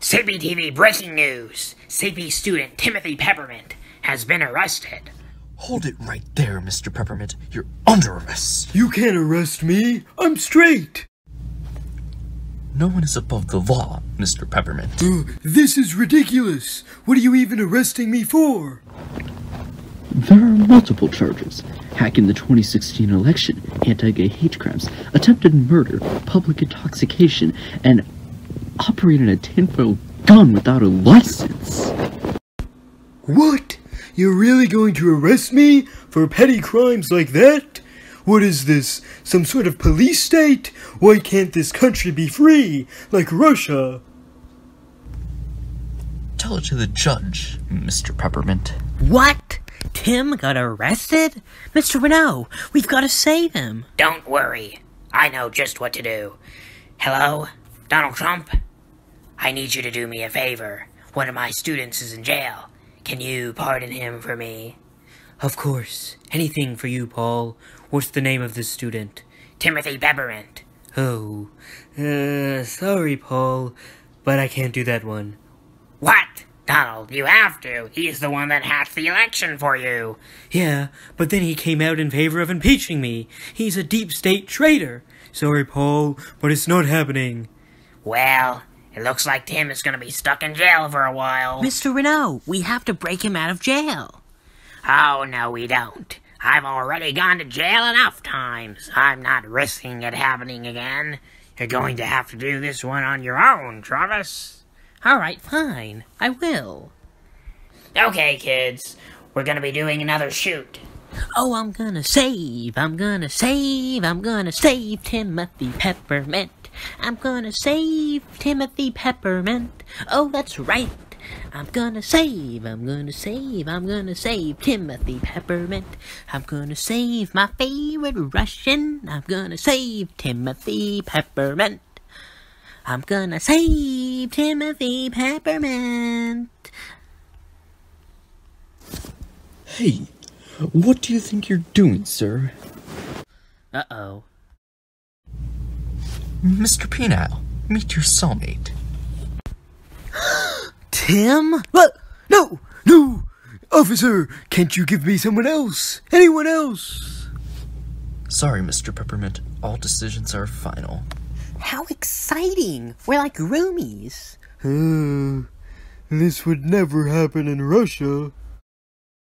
CPTV breaking news. CP student Timothy Peppermint has been arrested. Hold it right there, Mr. Peppermint. You're under arrest. You can't arrest me. I'm straight. No one is above the law, Mr. Peppermint. Uh, this is ridiculous. What are you even arresting me for? There are multiple charges hacking the 2016 election, anti gay hate crimes, attempted murder, public intoxication, and operating a tinfoil gun without a license. What? You're really going to arrest me for petty crimes like that? What is this? Some sort of police state? Why can't this country be free, like Russia? Tell it to the judge, Mr. Peppermint. What? Tim got arrested? Mr. Renault, we've got to save him. Don't worry. I know just what to do. Hello, Donald Trump? I need you to do me a favor. One of my students is in jail. Can you pardon him for me? Of course. Anything for you, Paul. What's the name of this student? Timothy Beberant. Oh, uh, sorry, Paul, but I can't do that one. What? Donald, you have to. He's the one that hacked the election for you. Yeah, but then he came out in favor of impeaching me. He's a deep state traitor. Sorry, Paul, but it's not happening. Well, it looks like Tim is gonna be stuck in jail for a while. Mr. Renault, we have to break him out of jail. Oh, no, we don't. I've already gone to jail enough times. I'm not risking it happening again. You're going to have to do this one on your own, Travis. Alright, fine. I will. Okay, kids. We're gonna be doing another shoot. Oh, I'm gonna save, I'm gonna save, I'm gonna save Timothy Peppermint. I'm gonna save Timothy Peppermint. Oh, that's right. I'm gonna save, I'm gonna save, I'm gonna save Timothy Peppermint. I'm gonna save my favorite Russian. I'm gonna save Timothy Peppermint. I'm gonna save Timothy Peppermint. Hey, what do you think you're doing, sir? Uh oh. Mr. Penile, meet your cellmate. Tim? What? No! No! Officer, can't you give me someone else? Anyone else? Sorry, Mr. Peppermint. All decisions are final. How exciting! We're like roomies. Uh, this would never happen in Russia.